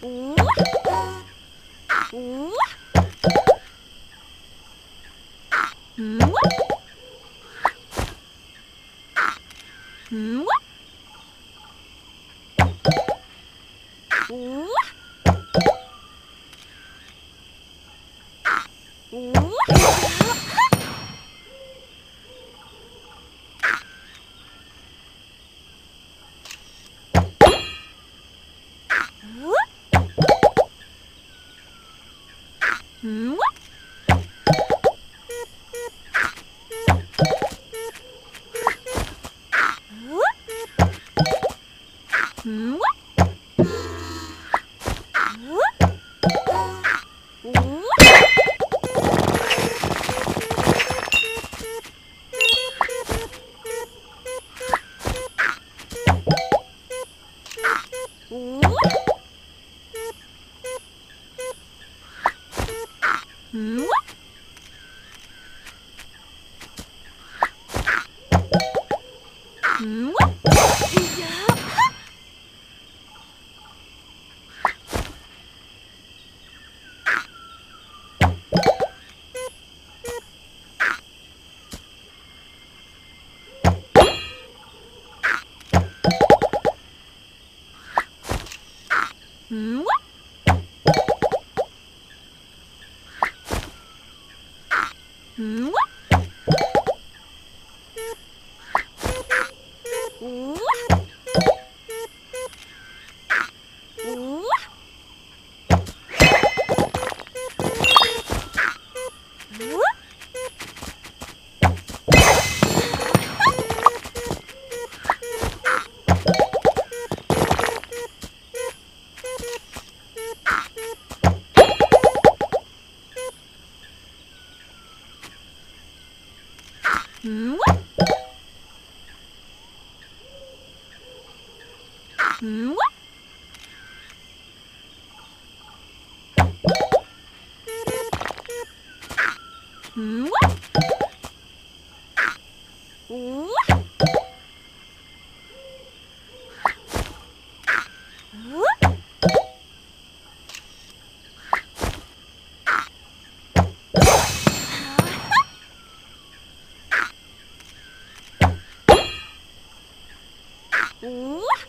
Woo! What? What? What? What? What? What? What? What? What? What? What?